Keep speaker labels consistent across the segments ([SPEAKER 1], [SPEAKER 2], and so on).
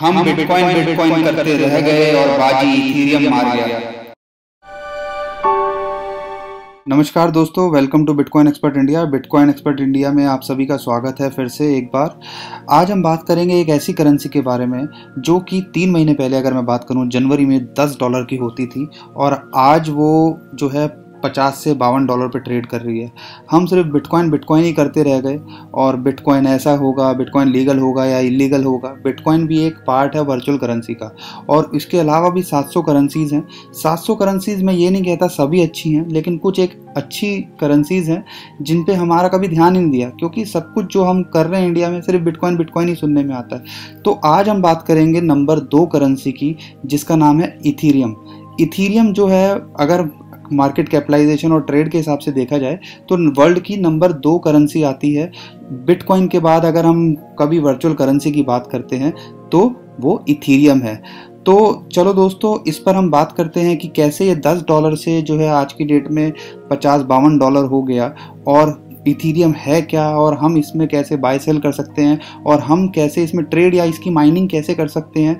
[SPEAKER 1] हम bitcoin bitcoin करते रह गए और बाजी इथेरियम मार गया। नमस्कार दोस्तों welcome to bitcoin expert India bitcoin expert India में आप सभी का स्वागत है फिर से एक बार। आज हम बात करेंगे एक ऐसी करेंसी के बारे में जो कि तीन महीने पहले अगर मैं बात करूँ जनवरी में दस डॉलर की होती थी। और आज वो जो है पचास से बावन डॉलर पे ट्रेड कर रही है। हम सिर्फ़ बिटकॉइन बिटकॉइन ही करते रह गए और बिटकॉइन ऐसा होगा बिटकॉइन लीगल होगा या इलीगल होगा बिटकॉइन भी एक पार्ट है वर्चुअल करेंसी का। और इसके अलावा भी 700 करेंसीज़ हैं। 700 करेंसीज़ मैं ये नहीं कहता सभी अच्छी हैं, लेकिन कुछ एक अच्छी करेंसीज़ हैं जिन पे हमारा कभी ध्यान ही नहीं दिया, क्योंकि सब कुछ जो हम कर रहे हैं इंडिया में सिर्फ़ बिटकॉइन बिटकॉइन ही सुनने में आता है। तो आज हम बात करेंगे नंबर दो करेंसी की, जिसका नाम है इथीरियम इथीरियम जो है, अगर मार्केट कैपिटलाइजेशन और ट्रेड के हिसाब से देखा जाए तो वर्ल्ड की नंबर दो करेंसी आती है। बिटकॉइन के बाद अगर हम कभी वर्चुअल करेंसी की बात करते हैं तो वो इथीरियम है। तो चलो दोस्तों, इस पर हम बात करते हैं कि कैसे ये 10 डॉलर से जो है आज की डेट में पचास बावन डॉलर हो गया और इथीरियम है क्या और हम इसमें कैसे बाय सेल कर सकते हैं और हम कैसे इसमें ट्रेड या इसकी माइनिंग कैसे कर सकते हैं।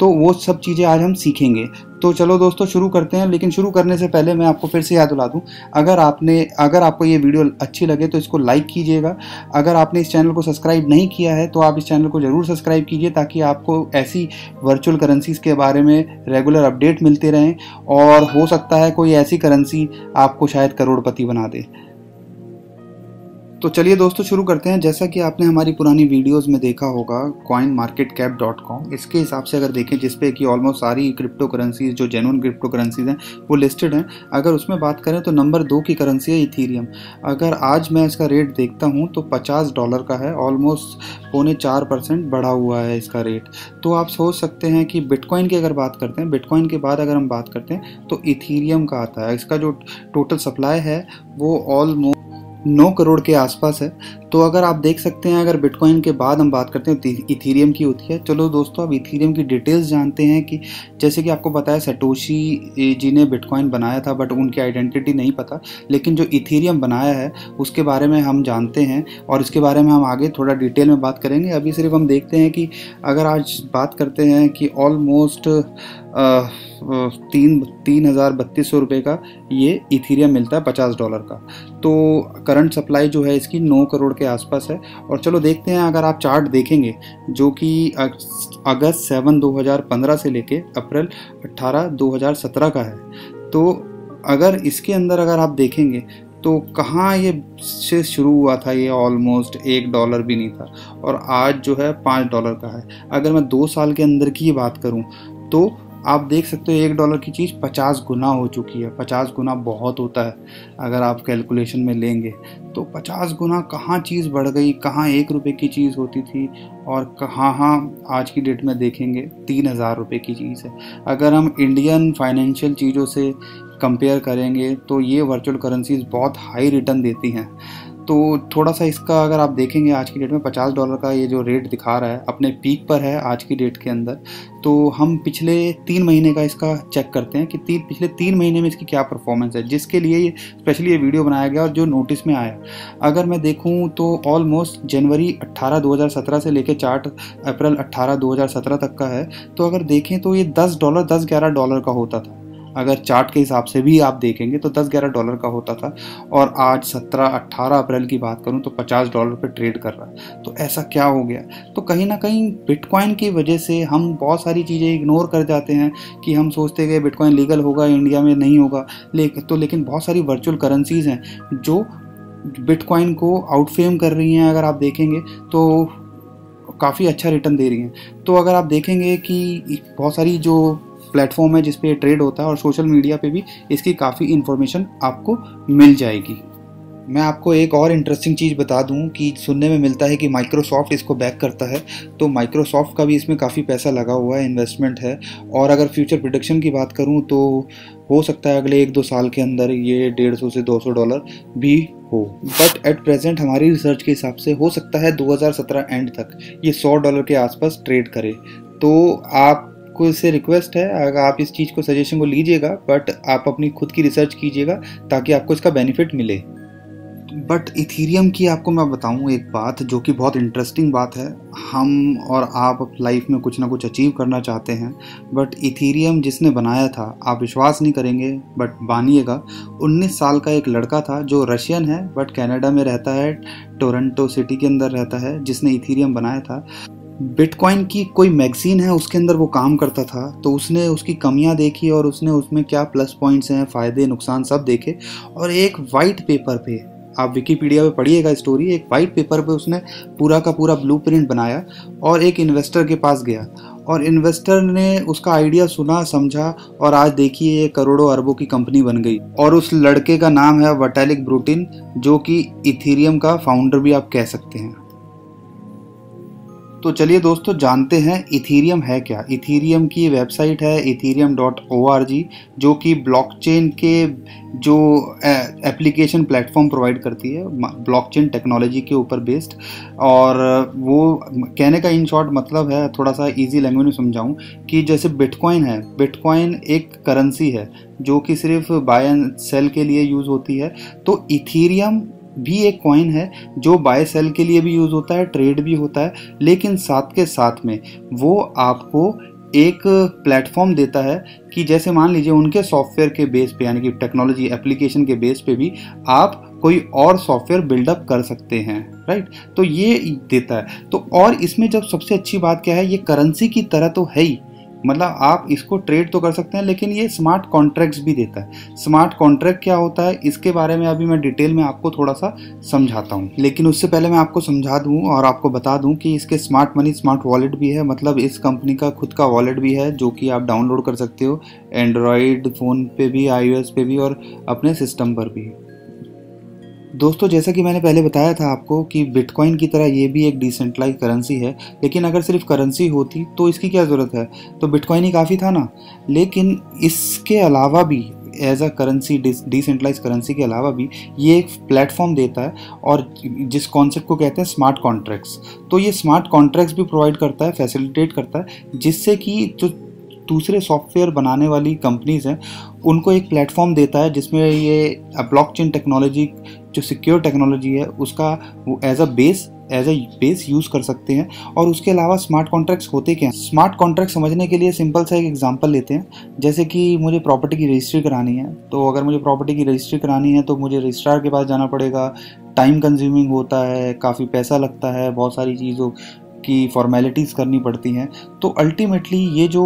[SPEAKER 1] तो वो सब चीज़ें आज हम सीखेंगे। तो चलो दोस्तों, शुरू करते हैं, लेकिन शुरू करने से पहले मैं आपको फिर से याद दिला दूँ, अगर आपने, अगर आपको ये वीडियो अच्छी लगे तो इसको लाइक कीजिएगा। अगर आपने इस चैनल को सब्सक्राइब नहीं किया है तो आप इस चैनल को ज़रूर सब्सक्राइब कीजिए ताकि आपको ऐसी वर्चुअल करेंसीज़ के बारे में रेगुलर अपडेट मिलते रहें, और हो सकता है कोई ऐसी करेंसी आपको शायद करोड़पति बना दे। तो चलिए दोस्तों, शुरू करते हैं। जैसा कि आपने हमारी पुरानी वीडियोस में देखा होगा coin market cap dot com इसके हिसाब से अगर देखें जिसपे कि ऑलमोस्ट सारी क्रिप्टो करेंसीज जो जेनुअन क्रिप्टो करेंसीज हैं, वो लिस्टेड हैं। अगर उसमें बात करें तो नंबर दो की करेंसी है इथीरियम अगर आज मैं इसका रेट देखता हूँ तो पचास डॉलर का है ऑलमोस्ट पौने चार परसेंट बढ़ा हुआ है इसका रेट तो आप सोच सकते हैं कि बिटकॉइन की अगर बात करते हैं बिटकॉइन के बाद अगर हम बात करते हैं तो इथीरियम का आता है। इसका जो टोटल सप्लाई है, वो ऑलमोस्ट नौ करोड़ के आसपास है। तो अगर आप देख सकते हैं, अगर बिटकॉइन के बाद हम बात करते हैं इथीरियम की होती है। चलो दोस्तों, अब इथीरियम की डिटेल्स जानते हैं कि जैसे कि आपको बताया सटोशी जी ने बिटकॉइन बनाया था बट उनकी आइडेंटिटी नहीं पता। लेकिन जो इथीरियम बनाया है, उसके बारे में हम जानते हैं और इसके बारे में हम आगे थोड़ा डिटेल में बात करेंगे। अभी सिर्फ़ हम देखते हैं कि अगर आज बात करते हैं कि ऑलमोस्ट तीन तीन हज़ार बत्तीस सौ रुपये का ये इथीरियम मिलता है, पचास डॉलर का। तो करंट सप्लाई जो है इसकी नौ करोड़ के आसपास है। और चलो देखते हैं, अगर आप चार्ट देखेंगे, जो कि अगस्त सेवन 2015 से लेके अप्रैल 18 2017 का है। तो अगर इसके अंदर अगर आप देखेंगे तो कहाँ ये से शुरू हुआ था ये? ऑलमोस्ट एक डॉलर भी नहीं था। और आज जो है पाँच डॉलर का है। अगर मैं दो साल के अंदर की बात करूँ तो आप देख सकते हो एक डॉलर की चीज़ पचास गुना हो चुकी है, पचास गुना बहुत होता है, अगर आप कैलकुलेशन में लेंगे। तो पचास गुना कहाँ चीज़ बढ़ गई, कहाँ एक रुपये की चीज़ होती थी, और कहाँ हाँ आज की डेट में देखेंगे, तीन हज़ार रुपये की चीज़ है। अगर हम इंडियन फाइनेंशियल चीज़ों से कंपेयर करेंगे तो ये वर्चुअल करेंसीज बहुत हाई रिटर्न देती हैं। तो थोड़ा सा इसका अगर आप देखेंगे आज की डेट में पचास डॉलर का ये जो रेट दिखा रहा है, अपने पीक पर है आज की डेट के अंदर तो हम पिछले तीन महीने का इसका चेक करते हैं कि तीन, पिछले तीन महीने में इसकी क्या परफॉर्मेंस है, जिसके लिए ये स्पेशली ये वीडियो बनाया गया और जो नोटिस में आया। अगर मैं देखूँ तो ऑलमोस्ट जनवरी अट्ठारह दो से लेकर चार अप्रैल अट्ठारह दो तक का है तो अगर देखें तो ये दस डॉलर दस ग्यारह डॉलर का होता था। अगर चार्ट के हिसाब से भी आप देखेंगे तो 10-11 डॉलर का होता था और आज 17-18 अप्रैल की बात करूँ तो 50 डॉलर पे ट्रेड कर रहा है। तो ऐसा क्या हो गया? तो कहीं ना कहीं बिटकॉइन की वजह से हम बहुत सारी चीज़ें इग्नोर कर जाते हैं कि हम सोचते कि बिटकॉइन लीगल होगा, इंडिया में नहीं होगा। लेकिन तो लेकिन बहुत सारी वर्चुअल करेंसीज हैं जो बिटकॉइन को आउटफेम कर रही हैं। अगर आप देखेंगे तो काफ़ी अच्छा रिटर्न दे रही हैं। तो अगर आप देखेंगे कि बहुत सारी जो प्लेटफॉर्म है जिसपे ट्रेड होता है और सोशल मीडिया पे भी इसकी काफ़ी इन्फॉर्मेशन आपको मिल जाएगी। मैं आपको एक और इंटरेस्टिंग चीज़ बता दूँ कि सुनने में मिलता है कि माइक्रोसॉफ्ट इसको बैक करता है। तो माइक्रोसॉफ्ट का भी इसमें काफ़ी पैसा लगा हुआ है इन्वेस्टमेंट है। और अगर फ्यूचर प्रोडक्शन की बात करूँ तो हो सकता है अगले एक दो साल के अंदर ये डेढ़ सौ से दो सौ डॉलर भी हो। बट एट प्रेजेंट हमारी रिसर्च के हिसाब से हो सकता है 2017 एंड तक ये 100 डॉलर के आसपास ट्रेड करे। तो आप आपको इससे रिक्वेस्ट है। अगर आप इस चीज़ को सजेशन को लीजिएगा बट आप अपनी खुद की रिसर्च कीजिएगा ताकि आपको इसका बेनिफिट मिले। बट इथीरियम की आपको मैं बताऊँ एक बात जो कि बहुत इंटरेस्टिंग बात है। हम और आप लाइफ में कुछ ना कुछ अचीव करना चाहते हैं। बट इथीरियम जिसने बनाया था, आप विश्वास नहीं करेंगे बट मानिएगा 19 साल का एक लड़का था जो रशियन है बट कनाडा में रहता है टोरंटो सिटी के अंदर रहता है, जिसने इथीरियम बनाया था। बिटकॉइन की कोई मैगजीन है, उसके अंदर वो काम करता था तो उसने उसकी कमियाँ देखी और उसने उसमें क्या प्लस पॉइंट्स हैं, फ़ायदे, नुकसान सब देखे। और एक वाइट पेपर पे, आप विकीपीडिया पे पढ़िएगा स्टोरी एक वाइट पेपर पे उसने पूरा का पूरा ब्लूप्रिंट बनाया और एक इन्वेस्टर के पास गया। और इन्वेस्टर ने उसका आइडिया सुना, समझा और आज देखिए ये करोड़ों अरबों की कंपनी बन गई। और उस लड़के का नाम है वटैलिक ब्रूटिन जो कि इथीरियम का फाउंडर भी आप कह सकते हैं। तो चलिए दोस्तों, जानते हैं इथीरियम है क्या। इथीरियम की वेबसाइट है Ethereum dot O R G, जो कि ब्लॉकचेन के जो एप्लीकेशन प्लेटफॉर्म प्रोवाइड करती है ब्लॉकचेन टेक्नोलॉजी के ऊपर बेस्ड। और वो, कहने का इन शॉर्ट मतलब है थोड़ा सा इजी लैंग्वेज में समझाऊं, कि जैसे बिटकॉइन है बिटकॉइन एक करेंसी है, जो कि सिर्फ़ बाय एंड सेल के लिए यूज़ होती है। तो इथीरियम भी एक कॉइन है, जो बाय सेल के लिए भी यूज़ होता है ट्रेड भी होता है, लेकिन साथ के साथ में वो आपको एक प्लेटफॉर्म देता है कि जैसे मान लीजिए उनके सॉफ्टवेयर के बेस पे, यानी कि टेक्नोलॉजी एप्लीकेशन के बेस पे भी आप कोई और सॉफ्टवेयर बिल्डअप कर सकते हैं राइट तो ये देता है। तो और इसमें जब सबसे अच्छी बात क्या है, ये करेंसी की तरह तो है ही। मतलब आप इसको ट्रेड तो कर सकते हैं, लेकिन ये स्मार्ट कॉन्ट्रैक्ट्स भी देता है। स्मार्ट कॉन्ट्रैक्ट क्या होता है? इसके बारे में अभी मैं डिटेल में आपको थोड़ा सा समझाता हूँ। लेकिन उससे पहले मैं आपको समझा दूँ और आपको बता दूँ कि इसके स्मार्ट मनी स्मार्ट वॉलेट भी है। मतलब इस कंपनी का खुद का वॉलेट भी है, जो कि आप डाउनलोड कर सकते हो एंड्रॉयड फ़ोन पे भी आई पे भी और अपने सिस्टम पर भी। दोस्तों, जैसा कि मैंने पहले बताया था आपको कि बिटकॉइन की तरह ये भी एक डिसेंट्रलाइज करेंसी है, लेकिन अगर सिर्फ़ करेंसी होती तो इसकी क्या ज़रूरत है? तो बिटकॉइन ही काफ़ी था ना? लेकिन इसके अलावा भी as a currency decentralize currency के अलावा भी, ये एक प्लेटफॉर्म देता है, और जिस कॉन्सेप्ट को कहते हैं स्मार्ट कॉन्ट्रैक्ट्स तो ये स्मार्ट कॉन्ट्रैक्ट्स भी प्रोवाइड करता है फैसिलिटेट करता है, जिससे कि जो दूसरे सॉफ्टवेयर बनाने वाली कंपनीज़ हैं, उनको एक प्लेटफॉर्म देता है जिसमें ये ब्लॉकचेन टेक्नोलॉजी जो सिक्योर टेक्नोलॉजी है, उसका वो as a base as a base use कर सकते हैं। और उसके अलावा स्मार्ट कॉन्ट्रैक्ट्स होते क्या हैं? स्मार्ट कॉन्ट्रैक्ट समझने के लिए सिंपल सा एक एग्जांपल लेते हैं। जैसे कि मुझे प्रॉपर्टी की रजिस्ट्री करानी है तो अगर मुझे प्रॉपर्टी की रजिस्ट्री करानी है तो मुझे रजिस्ट्रार के पास जाना पड़ेगा। टाइम कंज्यूमिंग होता है, काफ़ी पैसा लगता है, बहुत सारी चीज़ों की फॉर्मेलिटीज़ करनी पड़ती हैं। तो अल्टीमेटली ये जो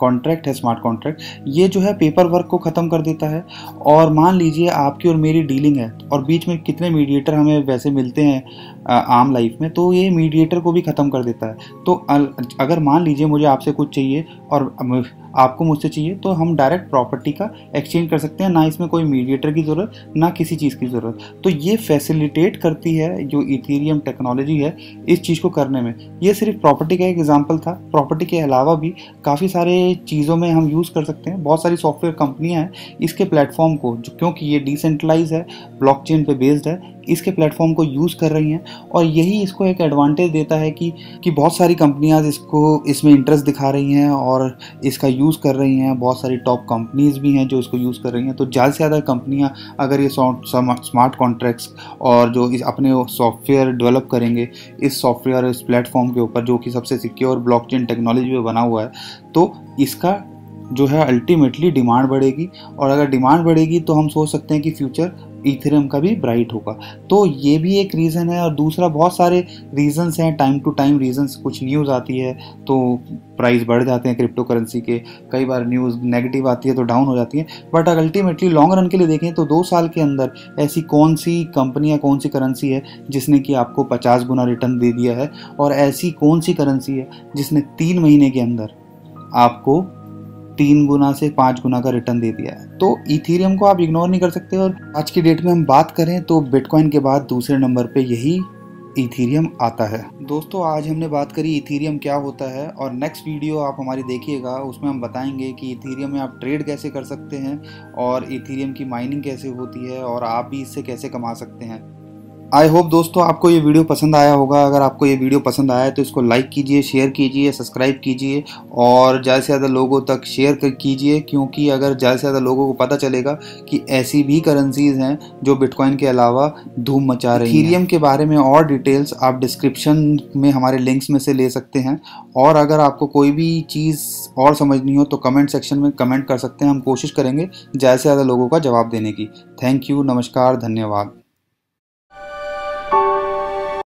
[SPEAKER 1] कॉन्ट्रैक्ट है स्मार्ट कॉन्ट्रैक्ट ये जो है पेपर वर्क को ख़त्म कर देता है। और मान लीजिए आपकी और मेरी डीलिंग है, और बीच में कितने मीडिएटर हमें वैसे मिलते हैं आम लाइफ में तो ये मीडिएटर को भी ख़त्म कर देता है। तो अगर मान लीजिए मुझे आपसे कुछ चाहिए और आपको मुझसे चाहिए तो हम डायरेक्ट प्रॉपर्टी का एक्सचेंज कर सकते हैं। ना इसमें कोई मीडिएटर की ज़रूरत, ना किसी चीज़ की ज़रूरत। तो ये फैसिलिटेट करती है जो इथीरियम टेक्नोलॉजी है इस चीज़ को करने में। ये सिर्फ़ प्रॉपर्टी का एक एग्ज़ाम्पल था। प्रॉपर्टी के अलावा भी काफ़ी सारे चीज़ों में हम यूज़ कर सकते हैं। बहुत सारी सॉफ्टवेयर कंपनियाँ हैं इसके प्लेटफॉर्म को क्योंकि ये डिसेंट्रलाइज है ब्लॉकचेन पे बेस्ड है इसके प्लेटफॉर्म को यूज़ कर रही हैं और यही इसको एक एडवांटेज देता है कि कि बहुत सारी कंपनियाँ इसको, इसमें इंटरेस्ट दिखा रही हैं और इसका यूज़ कर रही हैं। बहुत सारी टॉप कंपनीज़ भी हैं जो इसको यूज़ कर रही हैं। तो ज़्यादा से ज़्यादा कंपनियाँ अगर ये स्मार्ट कॉन्ट्रैक्ट्स और जो इस अपने सॉफ्टवेयर डेवलप करेंगे, इस सॉफ्टवेयर इस प्लेटफॉर्म के ऊपर जो कि सबसे सिक्योर ब्लॉकचेन टेक्नोलॉजी में बना हुआ है तो इसका जो है अल्टीमेटली डिमांड बढ़ेगी। और अगर डिमांड बढ़ेगी तो हम सोच सकते हैं कि फ्यूचर इथेरियम का भी ब्राइट होगा। तो ये भी एक रीज़न है और दूसरा बहुत सारे रीजंस हैं। टाइम टू टाइम रीजंस कुछ न्यूज़ आती है तो प्राइस बढ़ जाते हैं क्रिप्टो करेंसी के। कई बार न्यूज़ नेगेटिव आती है तो डाउन हो जाती है। बट अगर अल्टीमेटली लॉन्ग रन के लिए देखें तो दो साल के अंदर ऐसी कौन सी कंपनी या कौन सी करेंसी है जिसने कि आपको पचास गुना रिटर्न दे दिया है और ऐसी कौन सी करेंसी है जिसने तीन महीने के अंदर आपको तीन गुना से पाँच गुना का रिटर्न दे दिया है। तो इथीरियम को आप इग्नोर नहीं कर सकते और आज की डेट में हम बात करें तो बिटकॉइन के बाद दूसरे नंबर पे यही इथीरियम आता है। दोस्तों, आज हमने बात करी इथीरियम क्या होता है और नेक्स्ट वीडियो आप हमारी देखिएगा, उसमें हम बताएँगे कि इथीरियम में आप ट्रेड कैसे कर सकते हैं और इथीरियम की माइनिंग कैसे होती है और आप भी इससे कैसे कमा सकते हैं। आई होप दोस्तों आपको ये वीडियो पसंद आया होगा। अगर आपको ये वीडियो पसंद आया तो इसको लाइक कीजिए शेयर कीजिए सब्सक्राइब कीजिए और ज़्यादा से ज़्यादा लोगों तक शेयर कीजिए क्योंकि अगर ज़्यादा से ज़्यादा लोगों को पता चलेगा कि ऐसी भी करेंसीज हैं जो बिटकॉइन के अलावा धूम मचा रही हैं। के बारे में और डिटेल्स आप डिस्क्रिप्शन में हमारे लिंक्स में से ले सकते हैं। और अगर आपको कोई भी चीज़ और समझनी हो तो कमेंट सेक्शन में कमेंट कर सकते हैं। हम कोशिश करेंगे ज़्यादा से ज़्यादा लोगों का जवाब देने की। थैंक यू नमस्कार, धन्यवाद।